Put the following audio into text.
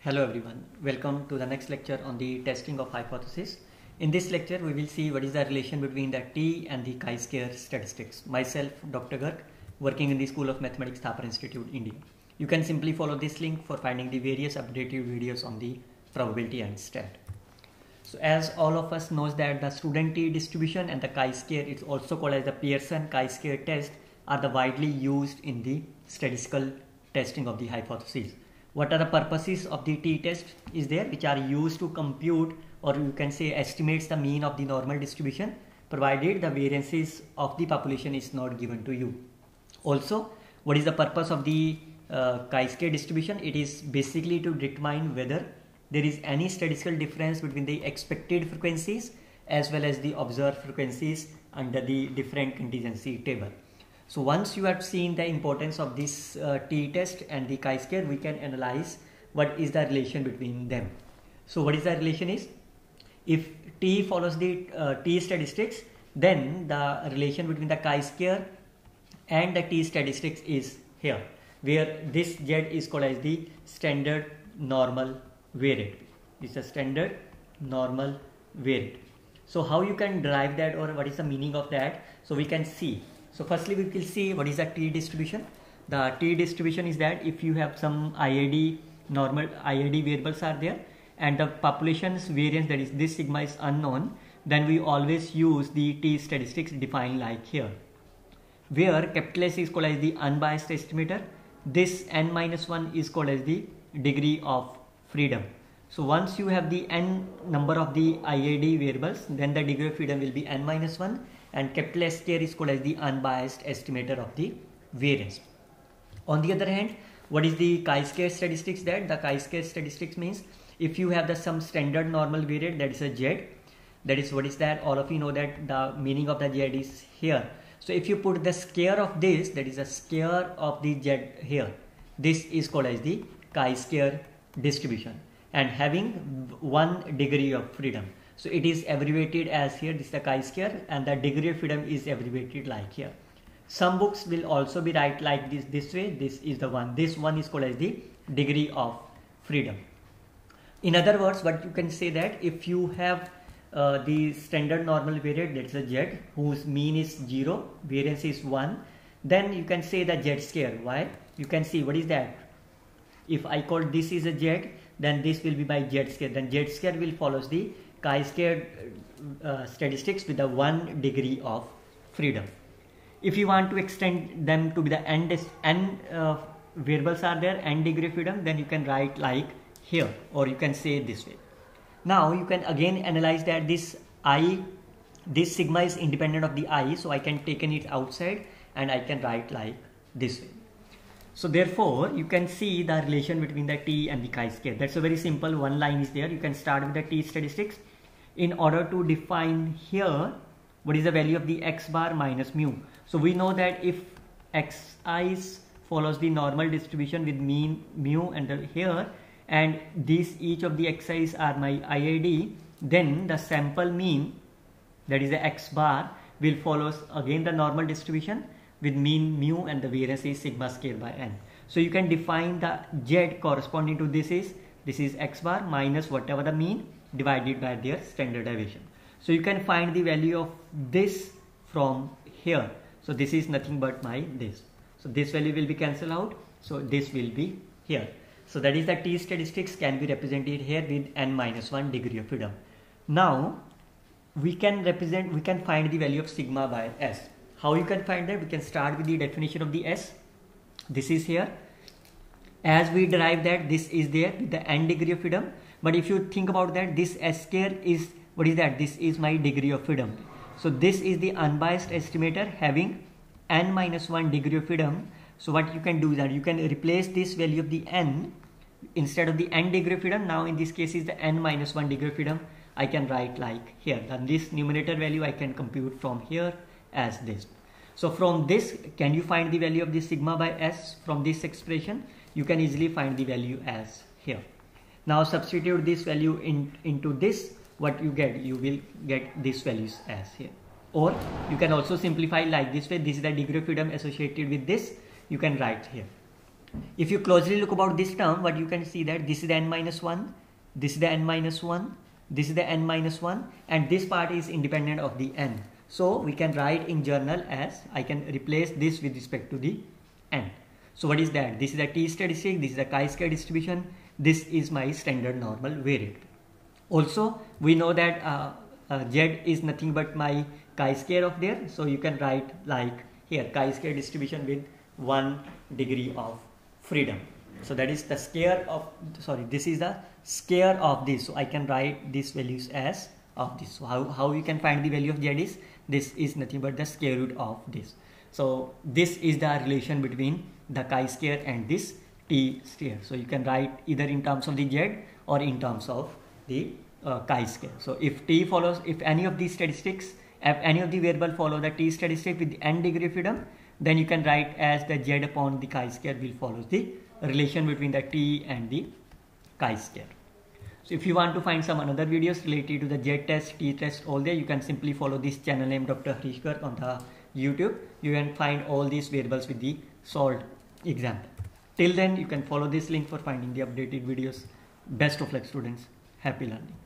Hello everyone, welcome to the next lecture on the testing of hypothesis. In this lecture, we will see what is the relation between the T and the chi-square statistics. Myself, Dr. Garg, working in the School of Mathematics, Thapar Institute, India. You can simply follow this link for finding the various updated videos on the probability and stat. So as all of us knows that the student T distribution and the chi-square, it's also called as the Pearson chi-square test, are the widely used in the statistical testing of the hypothesis what are the purposes of the t-test is there which are used to compute or you can say estimates the mean of the normal distribution provided the variances of the population is not given to you. Also what is the purpose of the uh, chi-square distribution? It is basically to determine whether there is any statistical difference between the expected frequencies as well as the observed frequencies under the different contingency table so once you have seen the importance of this uh, t-test and the chi-square, we can analyze what is the relation between them. So what is the relation is? If t follows the uh, t statistics, then the relation between the chi-square and the t statistics is here, where this z is called as the standard normal variate. It's a standard normal variate. So how you can derive that or what is the meaning of that? So we can see so firstly we will see what is the t distribution. The t distribution is that if you have some IID normal IID variables are there and the population's variance that is this sigma is unknown then we always use the t statistics defined like here where capital S is called as the unbiased estimator. This n minus 1 is called as the degree of freedom. So once you have the n number of the IID variables then the degree of freedom will be n minus 1 and capital S square is called as the unbiased estimator of the variance. On the other hand, what is the chi-square statistics that? The chi-square statistics means if you have the some standard normal variate that is a Z, that is what is that? All of you know that the meaning of the Z is here. So if you put the square of this, that is a square of the Z here, this is called as the chi-square distribution and having one degree of freedom. So it is abbreviated as here, this is the chi-square and the degree of freedom is abbreviated like here. Some books will also be write like this, this way, this is the one. This one is called as the degree of freedom. In other words, what you can say that if you have uh, the standard normal variate, that's a Z, whose mean is 0, variance is 1, then you can say the Z square. Why? You can see what is that? If I call this is a Z, then this will be my Z square. Then Z square will follows the chi-square uh, statistics with a one degree of freedom. If you want to extend them to be the n, n uh, variables are there, n degree freedom, then you can write like here or you can say this way. Now you can again analyze that this i, this sigma is independent of the i, so I can taken it outside and I can write like this way. So therefore, you can see the relation between the t and the chi-square. That's a very simple one line is there. You can start with the t statistics in order to define here what is the value of the x bar minus mu. So we know that if xi's follows the normal distribution with mean mu and here and these each of the xi's are my IID then the sample mean that is the x bar will follows again the normal distribution with mean mu and the variance is sigma square by n. So you can define the z corresponding to this is this is x bar minus whatever the mean divided by their standard deviation. So you can find the value of this from here. So this is nothing but my this. So this value will be cancelled out. So this will be here. So that is the t statistics can be represented here with n minus 1 degree of freedom. Now we can represent, we can find the value of sigma by s. How you can find that? We can start with the definition of the s. This is here. As we derive that this is there with the n degree of freedom but if you think about that this s square is what is that? This is my degree of freedom. So this is the unbiased estimator having n minus 1 degree of freedom. So what you can do is that you can replace this value of the n instead of the n degree of freedom. Now in this case is the n minus 1 degree of freedom. I can write like here. Then this numerator value I can compute from here as this. So from this can you find the value of the sigma by s from this expression? You can easily find the value as here now substitute this value in, into this, what you get, you will get these values as here. Or you can also simplify like this way, this is the degree of freedom associated with this, you can write here. if you closely look about this term, what you can see that this is the n minus 1, this is the n minus 1, this is the n minus 1 and this part is independent of the n. So we can write in journal as I can replace this with respect to the n. So what is that? This is a t statistic, this is a chi-square distribution, this is my standard normal variate. Also we know that uh, uh, z is nothing but my chi-square of there. So you can write like here chi-square distribution with 1 degree of freedom. So that is the square of sorry this is the square of this. So I can write these values as of this. So how, how you can find the value of z is this is nothing but the square root of this. So this is the relation between the chi-square and this t square. So you can write either in terms of the z or in terms of the uh, chi-square. So if t follows, if any of these statistics, if any of the variable follow the t statistic with n degree freedom, then you can write as the z upon the chi-square will follow the relation between the t and the chi-square. So if you want to find some another videos related to the Z test, T test, all there, you can simply follow this channel name Dr. Harish Garg on the YouTube. You can find all these variables with the solved example. Till then, you can follow this link for finding the updated videos. Best of luck students. Happy learning.